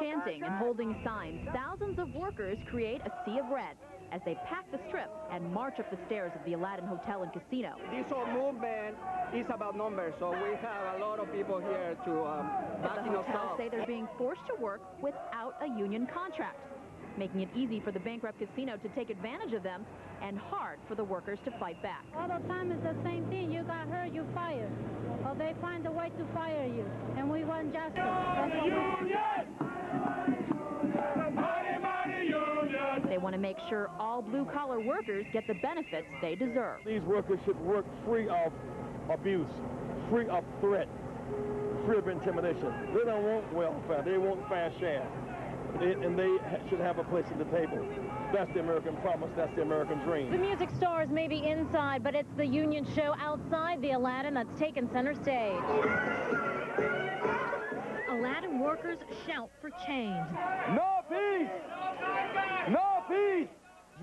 chanting and holding signs, thousands of workers create a sea of red as they pack the strip and march up the stairs of the Aladdin Hotel and Casino. This whole movement is about numbers, so we have a lot of people here to um, But the hotels say they're being forced to work without a union contract, making it easy for the bankrupt casino to take advantage of them and hard for the workers to fight back. All the time it's the same thing. You got hurt, you fired. Or they find a way to fire you. And we want justice. Make sure all blue-collar workers get the benefits they deserve. These workers should work free of abuse, free of threat, free of intimidation. They don't want welfare. They want fair share. They, and they should have a place at the table. That's the American promise. That's the American dream. The music stars may be inside, but it's the union show outside the Aladdin that's taken center stage. Aladdin workers shout for change. No peace! No peace!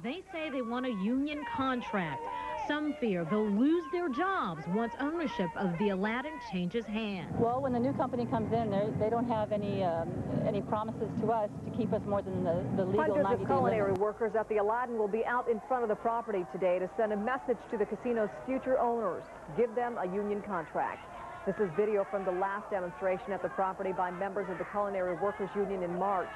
They say they want a union contract. Some fear they'll lose their jobs once ownership of the Aladdin changes hands. Well, when the new company comes in, they they don't have any um, any promises to us to keep us more than the, the legal Hundreds 90 of culinary workers at the Aladdin will be out in front of the property today to send a message to the casino's future owners. Give them a union contract. This is video from the last demonstration at the property by members of the Culinary Workers Union in March.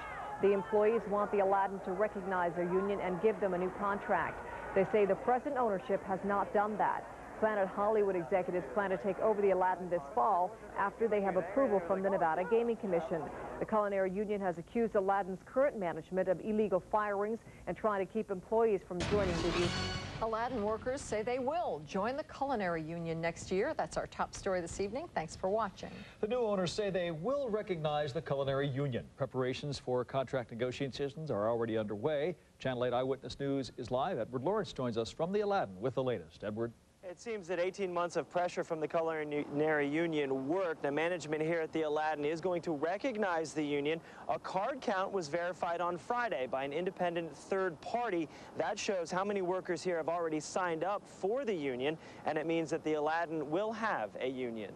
The employees want the Aladdin to recognize their union and give them a new contract. They say the present ownership has not done that. Planet Hollywood executives plan to take over the Aladdin this fall after they have approval from the Nevada Gaming Commission. The Culinary Union has accused Aladdin's current management of illegal firings and trying to keep employees from joining the union. Aladdin workers say they will join the Culinary Union next year. That's our top story this evening. Thanks for watching. The new owners say they will recognize the Culinary Union. Preparations for contract negotiations are already underway. Channel 8 Eyewitness News is live. Edward Lawrence joins us from the Aladdin with the latest. Edward. It seems that 18 months of pressure from the Culinary Union worked. The management here at the Aladdin is going to recognize the union. A card count was verified on Friday by an independent third party. That shows how many workers here have already signed up for the union, and it means that the Aladdin will have a union.